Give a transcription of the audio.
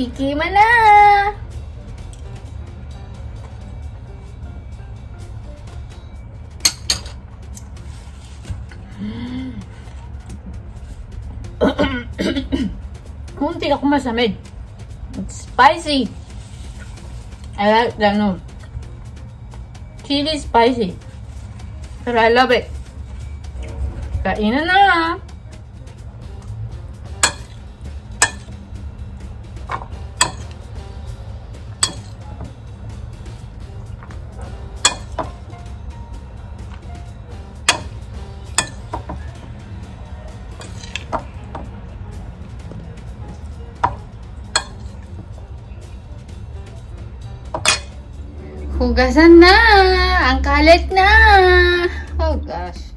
Tikiman na! Kunti ako masamid. It's spicy. I like the ano. Chili spicy. But I love it. Kainan na! Hugasan na! Ang kalit na! Oh gosh.